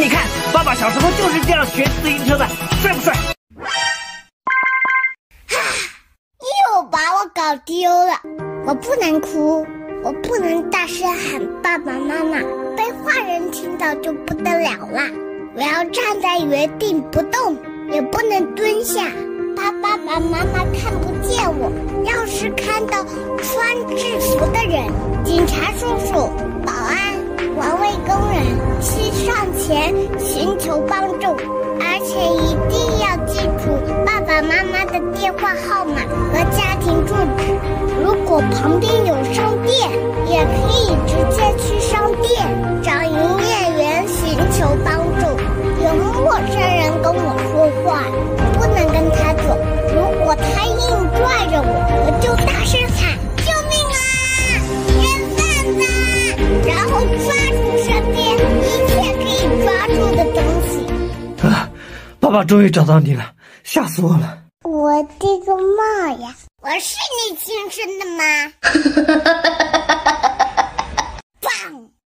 你看，爸爸小时候就是这样学自行车的，帅不帅？又把我搞丢了，我不能哭，我不能大声喊爸爸妈妈，被坏人听到就不得了了。我要站在原地不动，也不能蹲下，怕爸爸妈妈看不见我。要是看到穿制服的人，警察叔叔、前寻求帮助，而且一定要记住爸爸妈妈的电话号码和家庭住址。如果旁边有商店，也可以直接去商店找营业员寻求帮助。有陌生人跟我说话，爸爸终于找到你了，吓死我了！我这个帽呀，我是你亲生的吗？